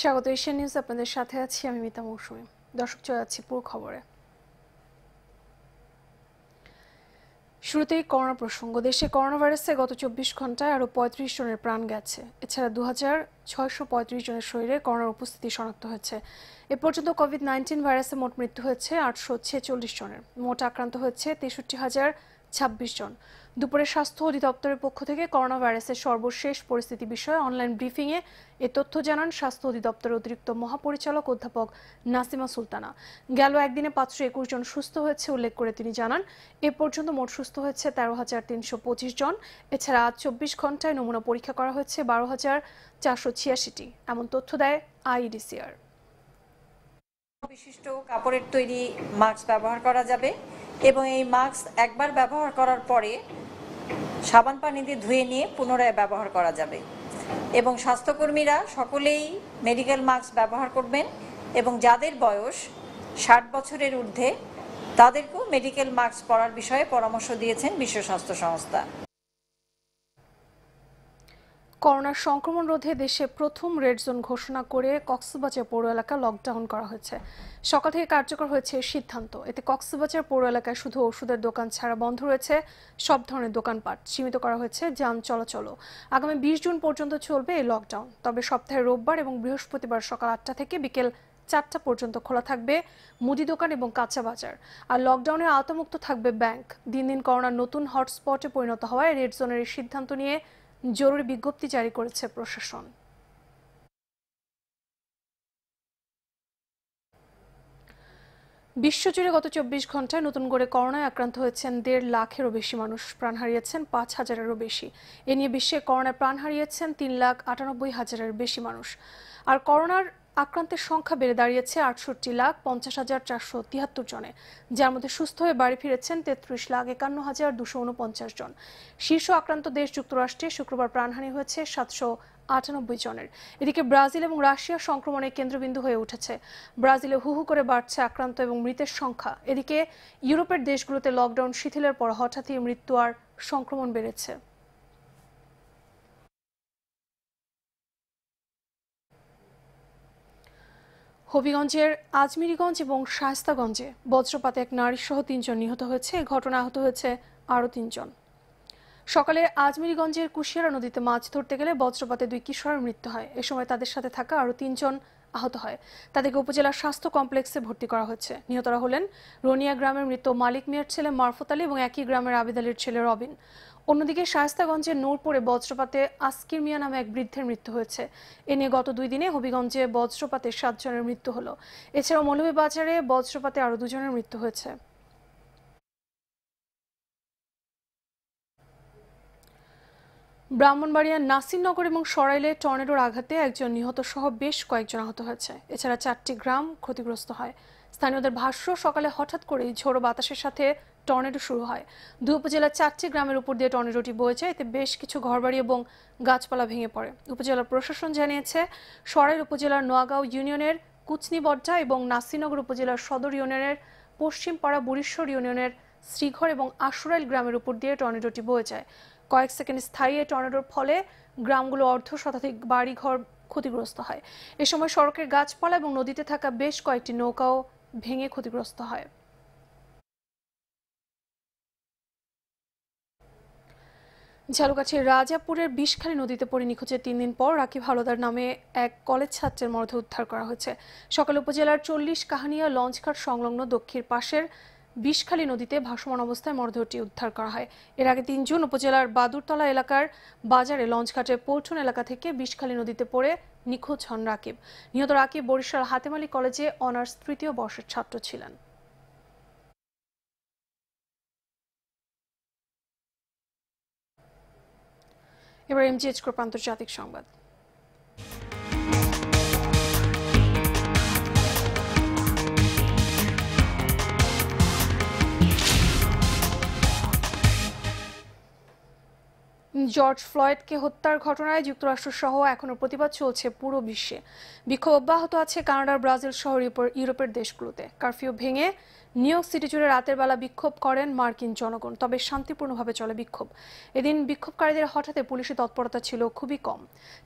স্বাগত, Asian news আপনাদের সাথে আছি আমি মিতা মৌসুমী। দর্শক, চলে যাচ্ছি পুরো খবরে। শুরুতেই করোনা প্রসঙ্গ। দেশে করোনা ভাইরাসে গত চব্বিশ ঘন্টায় আরও পঁয়ত্রিশ জনের প্রাণ গেছে। এছাড়া দু হাজার ছয়শো পঁয়ত্রিশ জনের শরীরে করোনার উপস্থিতি শনাক্ত হয়েছে। এ পর্যন্ত কোভিড নাইন্টিন ভাইরাসে মোট মৃত্যু হয়েছে আটশো ছেচল্লিশ জনের। মোট আক্রান্ত হয়েছে তেষট্টি হাজার ছাব্বিশ জন। দুপুরে স্বাস্থ্য অধিদপ্তরের পক্ষ থেকে করোনা ভাইরাসের সর্বশেষ পরিস্থিতি বিষয়ে অনলাইন ব্রিফিংয়ে এ তথ্য জানান স্বাস্থ্য অধিদপ্তরের অতিরিক্ত মহাপরিচালক অধ্যাপক নাসিমা সুলতানা। গেল একদিনে পাঁচশো একুশ জন সুস্থ হয়েছে উল্লেখ করে তিনি জানান, এ পর্যন্ত মোট সুস্থ হয়েছে তেরো হাজার তিনশো পঁচিশ জন। এছাড়া চব্বিশ ঘন্টায় নমুনা পরীক্ষা করা হয়েছে বারো হাজার চারশো ছিয়াশিটি। এমন তথ্য দেয় আইডিসিআর। বিশিষ্ট কাপড়ের তৈরি মাস্ক ব্যবহার করা যাবে। এবং এই মাস্ক একবার ব্যবহার করার পরে সাবান পানি দিয়ে ধুয়ে নিয়ে পুনরায় ব্যবহার করা যাবে। এবং স্বাস্থ্যকর্মীরা সকলেই মেডিকেল মাস্ক ব্যবহার করবেন এবং যাদের বয়স ষাট বছরের ঊর্ধ্বে, তাদেরকেও মেডিকেল মাস্ক পরার বিষয়ে পরামর্শ দিয়েছেন বিশ্ব স্বাস্থ্য সংস্থা। করোনার সংক্রমণ রোধে দেশে প্রথম রেড জোন ঘোষণা করে কক্সবাজার পৌর এলাকা লকডাউন করা হয়েছে। সকাল থেকে কার্যকর হয়েছে সিদ্ধান্ত। এতে কক্সবাজার পৌর এলাকায় শুধু ওষুধের দোকান ছাড়া বন্ধ রয়েছে, সব ধরনের দোকানপাট সীমিত করা হয়েছে, যান চলাচলও। আগামী বিশ জুন পর্যন্ত চলবে এই লকডাউন। তবে সপ্তাহে রোববার এবং বৃহস্পতিবার সকাল আটটা থেকে বিকেল চারটা পর্যন্ত খোলা থাকবে মুদি দোকান এবং কাঁচা বাজার। আর লকডাউনের আওতামুক্ত থাকবে ব্যাংক। দিন দিন করোনার নতুন হটস্পটে পরিণত হওয়ায় রেড জোনের এই সিদ্ধান্ত নিয়ে জরুরি বিজ্ঞপ্তি জারি করেছে প্রশাসন। বিশ্বজুড়ে গত চব্বিশ ঘন্টায় নতুন করে করোনায় আক্রান্ত হয়েছেন দেড় লাখেরও বেশি মানুষ প্রাণ হারিয়েছেন, পাঁচ হাজারেরও বেশি। এ নিয়ে বিশ্বে করোনায় প্রাণ হারিয়েছেন তিন লাখ আটানব্বই হাজারের বেশি মানুষ। আর করোনার আক্রান্তের সংখ্যা বেড়ে দাঁড়িয়েছে আটষট্টি লাখ পঞ্চাশ হাজার চারশো তিয়াত্তর জনে। যার মধ্যে সুস্থ হয়ে বাড়ি ফিরেছেন তেত্রিশ লাখ একান্ন হাজার দুশো উনপঞ্চাশ জন। শীর্ষ আক্রান্ত দেশ যুক্তরাষ্ট্রে শুক্রবার প্রাণহানি হয়েছে সাতশো আটানব্বই জনের। এদিকে ব্রাজিল এবং রাশিয়া সংক্রমণের কেন্দ্রবিন্দু হয়ে উঠেছে। ব্রাজিলে হু হু করে বাড়ছে আক্রান্ত এবং মৃতের সংখ্যা। এদিকে ইউরোপের দেশগুলোতে লকডাউন শিথিলের পর হঠাৎই মৃত্যু আর সংক্রমণ বেড়েছে। হবিগঞ্জের আজমিরিগঞ্জ এবং শায়স্তাগঞ্জে বজ্রপাতে এক নারী সহ তিনজন নিহত হয়েছে। ঘটনা আহত হয়েছে আরও তিনজন। সকালে আজমিরিগঞ্জের কুশিয়ারা নদীতে মাছ ধরতে গেলে বজ্রপাতে দুই কিশোরের মৃত্যু হয়। এ সময় তাদের সাথে থাকা আরও তিনজন আহত হয়। তাদেরকে উপজেলা স্বাস্থ্য কমপ্লেক্সে ভর্তি করা হচ্ছে নিহতরা হলেন রনিয়া গ্রামের মৃত মালিক মিয়ার ছেলে মারফত আলী এবং একই গ্রামের আবিদ আলীর ছেলে রবিন। অন্যদিকে শায়স্তাগঞ্জের নূরপুরে বজ্রপাতে আসকির মিয়া নামে এক বৃদ্ধের মৃত্যু হয়েছে। এ নিয়ে গত দুই দিনে হবিগঞ্জে বজ্রপাতে সাতজনের মৃত্যু হলো। এছাড়াও মৌলভীবাজারে বজ্রপাতে আরও দুজনের মৃত্যু হয়েছে। ব্রাহ্মণবাড়িয়ার নাসিরনগর এবং সরাইলে টর্নেডোর আঘাতে একজন নিহত সহ বেশ কয়েকজন আহত হয়েছে। এছাড়া চারটি গ্রাম ক্ষতিগ্রস্ত হয়। স্থানীয়দের ভাষ্য, সকালে হঠাৎ করেই ঝোড়ো বাতাসের সাথে টর্নেডো শুরু হয়। দুই উপজেলার চারটি গ্রামের উপর দিয়ে টর্নেডোটি বয়ে যায়। এতে বেশ কিছু ঘরবাড়ি এবং গাছপালা ভেঙে পড়ে। উপজেলা প্রশাসন জানিয়েছে, সরাইল উপজেলার নোয়াগাঁও ইউনিয়নের কুচনিবড্ডা এবং নাসিনগর উপজেলার সদর ইউনিয়নের পশ্চিমপাড়া বুড়িশ্বর ইউনিয়নের শ্রীঘর এবং আশুরাইল গ্রামের উপর দিয়ে টর্নেডোটি বয়ে যায়। কয়েক সেকেন্ড স্থায়ী টর্নেডোর ফলে গ্রামগুলো অর্ধ শতাধিক বাড়িঘর ক্ষতিগ্রস্ত হয়। এ সময় সড়কের গাছপালা এবং নদীতে থাকা বেশ কয়েকটি নৌকাও ভেঙে ক্ষতিগ্রস্ত হয়। ঝালুকাঠির রাজাপুরের বিষখালী নদীতে পড়ে নিখোঁজের তিন দিন পর রাকিব হালদার নামে এক কলেজ ছাত্রের মরদেহ উদ্ধার করা হয়েছে। সকালে উপজেলার চল্লিশ কাহানিয়া লঞ্চঘাট সংলগ্ন দক্ষিণ পাশের বিষখালী নদীতে ভাসমান অবস্থায় মরদেহটি উদ্ধার করা হয়। এর আগে তিন জুন উপজেলার বাদুরতলা এলাকার বাজারে লঞ্চঘাটের পল্টন এলাকা থেকে বিষখালী নদীতে পড়ে নিখোঁজ হন রাকিব। নিহত রাকিব বরিশাল হাতেমালি কলেজে অনার্স তৃতীয় বর্ষের ছাত্র ছিলেন। এবার এমজিএচ গ্রুপ আন্তর্জাতিক সংবাদ। জর্জ ফ্লয়েডকে হত্যার ঘটনায় যুক্তরাষ্ট্র সহ এখনও প্রতিবাদ চলছে পুরো বিশ্বে। বিক্ষোভ অব্যাহত আছে কানাডার ব্রাজিল সহ ইউরোপের দেশগুলোতে। কারফিউ ভেঙে নিউ সিটি জুড়ে রাতের বেলা বিক্ষোভ করেন মার্কিন জনগণ, তবে শান্তিপূর্ণভাবে চলে বিক্ষোভ। এদিন বিক্ষোভকারীদের হঠাতে পুলিশি তৎপরতা ছিল খুবই কম।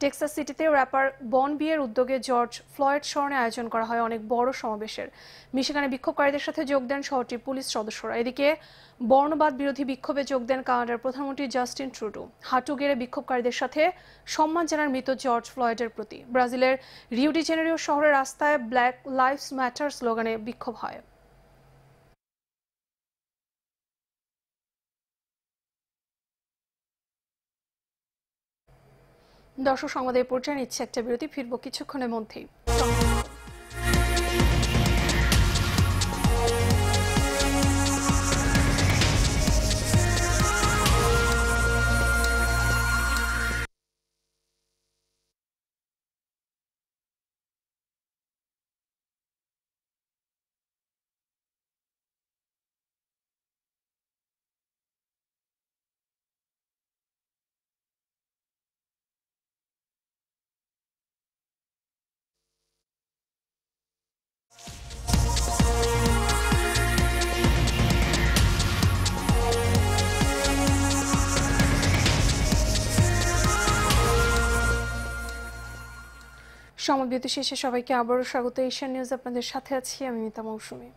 টেক্সাস সিটিতে র্যাপার বন বিয়ের উদ্যোগে জর্জ ফ্লয়েড স্মরণে আয়োজন করা হয় অনেক বড় সমাবেশের। মিশিগানে বিক্ষোভকারীদের সাথে যোগ দেন শহরটির পুলিশ সদস্যরা। এদিকে বর্ণবাদ বিরোধী বিক্ষোভে যোগ দেন কানাডার প্রধানমন্ত্রী জাস্টিন ট্রুডো। হাঁটু গেড়ে বিক্ষোভকারীদের সাথে সম্মান জানান মৃত জর্জ ফ্লয়েডের প্রতি। ব্রাজিলের রিউডি জেনেরিও শহরের রাস্তায় ব্ল্যাক লাইফস ম্যাটার স্লোগানে বিক্ষোভ হয়। দর্শক সংবাদে এই পর্যায়ে নিচ্ছে একটা বিরতি ফিরব কিছুক্ষণের মধ্যেই। সমবিরতি শেষে সবাইকে আবারও স্বাগত। এশিয়ান নিউজ আপনাদের সাথে আছি আমি মিতা মৌসুমী।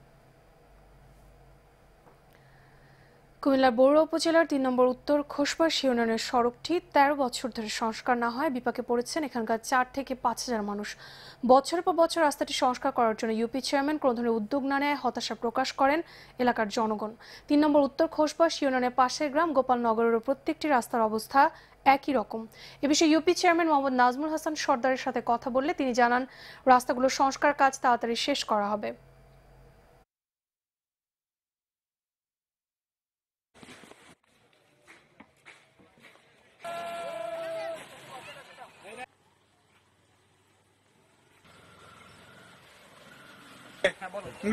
কুমিল্লা বৌর উপজেলার তিন নম্বর উত্তর খোসবাস ইউনিয়নের সড়কটি তেরো বছর ধরে সংস্কার না হয় বিপাকে পড়েছেন এখানকার চার থেকে পাঁচ হাজার মানুষ। বছরের পর বছর রাস্তাটি সংস্কার করার জন্য ইউপি চেয়ারম্যান কোনো ধরনের উদ্যোগ না নেয়, হতাশা প্রকাশ করেন এলাকার জনগণ। তিন নম্বর উত্তর খোসবাস ইউনিয়নের পাশের গ্রাম গোপালনগরেরও প্রত্যেকটি রাস্তার অবস্থা একই রকম। এ বিষয়ে ইউপি চেয়ারম্যান মোহাম্মদ নাজমুল হাসান সর্দারের সাথে কথা বললে তিনি জানান, রাস্তাগুলোর সংস্কার কাজ তাড়াতাড়ি শেষ করা হবে।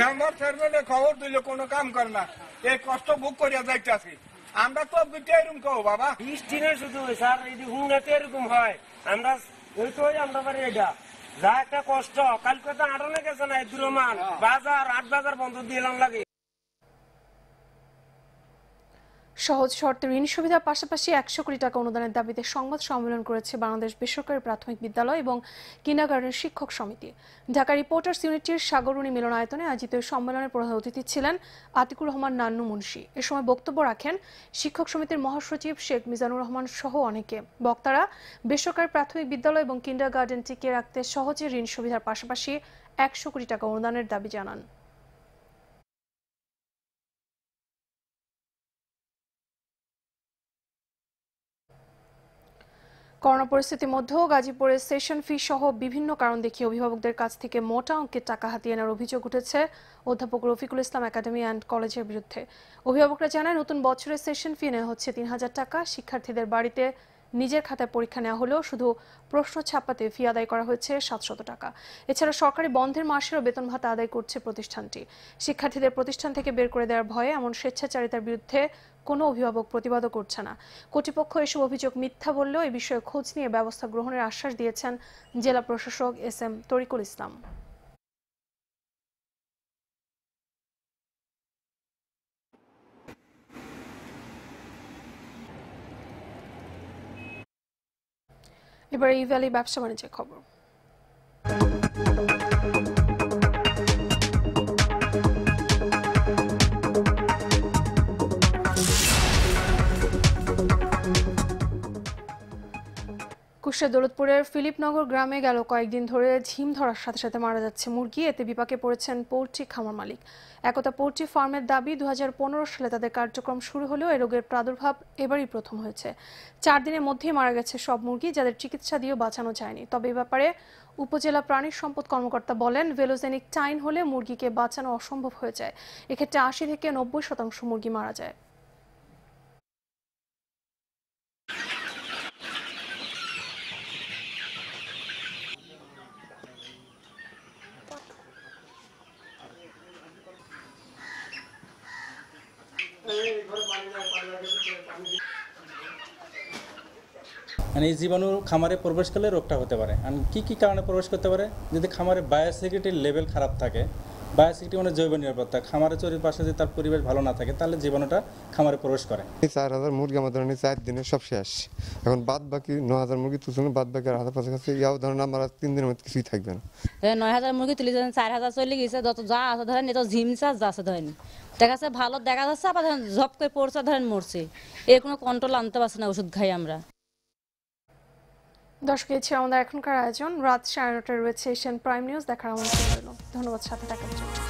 মেম্বার চেয়ারম্যানে খবর দিলে কোনো কাম করে না। এই কষ্ট ভোগ করিয়া যাইতেছি। আমরা তো বিটে এরকম কও বাবা। বৃষ্টি নেই শুধু স্যার এই হুঙ্গাতে এরকম হয়। আমরা ওই তো আমরা পারি এটা। যা একটা কষ্ট কালকে তো আটানে গেছে না দুরমান। বাজার আট বাজার বন্ধ দিলাম লাগে। সহজ শর্তে ঋণ সুবিধার পাশাপাশি একশো কোটি টাকা অনুদানের দাবিতে সংবাদ সম্মেলন করেছে বাংলাদেশ বেসরকারি প্রাথমিক বিদ্যালয় এবং কিন্ডারগার্ডেন শিক্ষক সমিতি। ঢাকা রিপোর্টার্স ইউনিটির সাগরণী মিলনায়তনে আয়োজিত এই সম্মেলনের প্রধান অতিথি ছিলেন আতিকুর রহমান নান্নু মুন্সি। এ সময় বক্তব্য রাখেন শিক্ষক সমিতির মহাসচিব শেখ মিজানুর রহমান সহ অনেকে। বক্তারা, বেসরকারি প্রাথমিক বিদ্যালয় এবং কিন্ডারগার্ডেন টিকিয়ে রাখতে সহজে ঋণ সুবিধার পাশাপাশি একশো কোটি টাকা অনুদানের দাবি জানান। করোনা পরিস্থিতির মধ্যেও গাজীপুরের সেশন ফি সহ বিভিন্ন কারণ দেখিয়ে অভিভাবকদের কাছ থেকে মোটা অঙ্কের টাকা হাতিয়ে নেওয়ার অভিযোগ উঠেছে অধ্যাপক রফিকুল ইসলাম একাডেমি অ্যান্ড কলেজের বিরুদ্ধে। অভিভাবকরা জানায় নতুন বছরের সেশন ফি নেওয়া হচ্ছে তিন হাজার টাকা। শিক্ষার্থীদের বাড়িতে নিজের খাতায় পরীক্ষা নেওয়া হলেও শুধু প্রশ্ন ছাপাতে ফি আদায় করা হয়েছে সাতশত টাকা। এছাড়া সরকারি বন্ধের মাসেরও বেতন ভাতা আদায় করছে প্রতিষ্ঠানটি। শিক্ষার্থীদের প্রতিষ্ঠান থেকে বের করে দেওয়ার ভয়ে এমন স্বেচ্ছাচারিতার বিরুদ্ধে কোনো অভিভাবক প্রতিবাদও করছে না। কর্তৃপক্ষ এসব অভিযোগ মিথ্যা বললেও এ বিষয়ে খোঁজ নিয়ে ব্যবস্থা গ্রহণের আশ্বাস দিয়েছেন জেলা প্রশাসক এস এম তরিকুল ইসলাম। এবার এই ভ্যালি ব্যবসা বাণিজ্যের খবর। কুষ্টিয়া দৌলতপুরের ফিলিপনগর গ্রামে গেল কয়েকদিন ধরে ঝিম ধরার সাথে সাথে মারা যাচ্ছে মুরগি। এতে বিপাকে পড়েছেন পোল্ট্রি খামার মালিক। একতা পোল্ট্রি ফার্মের দাবি দু হাজার পনেরো সালে তাদের কার্যক্রম শুরু হলেও এ রোগের প্রাদুর্ভাব এবারই প্রথম হয়েছে। চার দিনের মধ্যেই মারা গেছে সব মুরগি, যাদের চিকিৎসা দিয়েও বাঁচানো যায়নি। তবে এ ব্যাপারে উপজেলা প্রাণী সম্পদ কর্মকর্তা বলেন, ভেলোজেনিক টাইন হলে মুরগিকে বাঁচানো অসম্ভব হয়ে যায়। এক্ষেত্রে আশি থেকে নব্বই শতাংশ মুরগি মারা যায়। মানে এই জীবাণু খামারে প্রবেশ করলে রোগটা হতে পারে। আর কি কি কারণে প্রবেশ করতে পারে? যদি খামারে বায়োসিকিউরিটির লেভেল খারাপ থাকে বায়োসিকিউরিটি মানে জৈব নিরাপত্তা খামারের চারিপাশে যদি তার পরিবেশ ভালো না থাকে তাহলে জীবাণুটা খামারে প্রবেশ করে। এই চার হাজার মুরগি আমার ধরেন চার দিনে সব শেষ। এখন বাদ বাকি ন হাজার মুরগি তুলছিল বাদ বাকি আর হাজার কাছে ইয়াও ধরেন আমার তিন দিনের মধ্যে কিছুই থাকবে না। নয় হাজার মুরগি তুলি ধরেন চার হাজার চলে গেছে যত যা আছে ধরেন এত ঝিমসা যা আছে ধরেন। দেখা যাচ্ছে ভালো দেখা যাচ্ছে আবার ধরেন ঝপ করে পড়ছে ধরেন মরছে। এর কোনো কন্ট্রোল আনতে পারছে না ওষুধ খাই আমরা। দর্শক, এই ছিল আমাদের এখনকার আয়োজন। রাত সাড়ে নটায় রয়েছে এশিয়ান প্রাইম নিউজ। দেখার আমন্ত্রণ রইল। ধন্যবাদ সাথে থাকার জন্য।